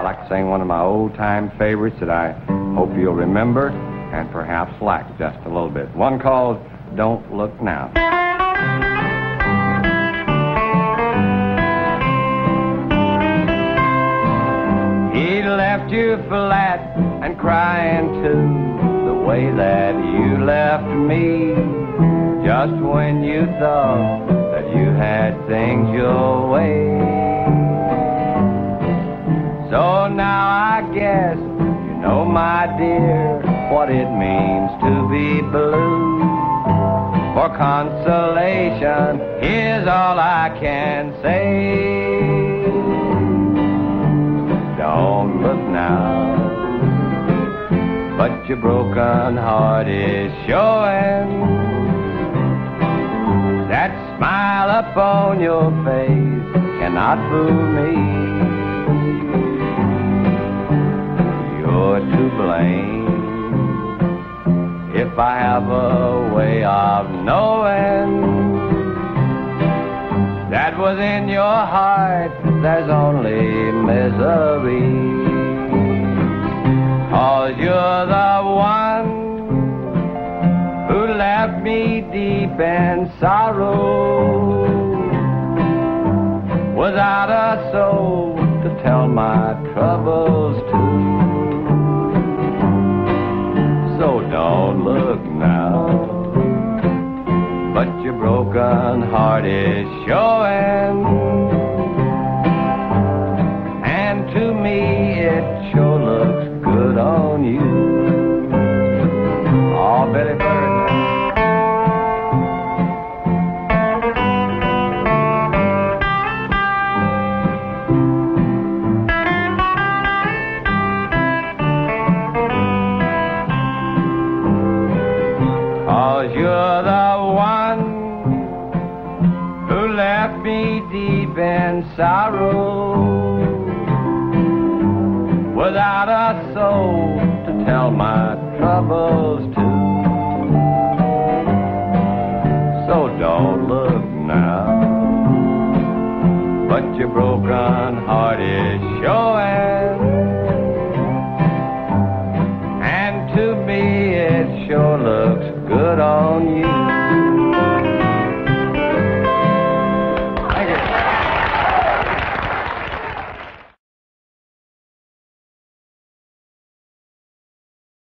I'd like to sing one of my old time favorites that I hope you'll remember and perhaps like just a little bit. One called Don't Look Now. He left you flat and crying too, the way that you left me, just when you thought that you had things your way. Guess you know, my dear, what it means to be blue. For consolation, here's all I can say. Don't look now, but your broken heart is showing. That smile upon your face cannot fool me. If I have a way of knowing that within your heart there's only misery. Cause you're the one who left me deep in sorrow without a soul to tell my troubles to. Look now but your broken heart is showing. And to me, it sure looks good on you. Cause you're the one who left me deep in sorrow without a soul to tell my troubles to. So don't look now, but your broken heart is showing.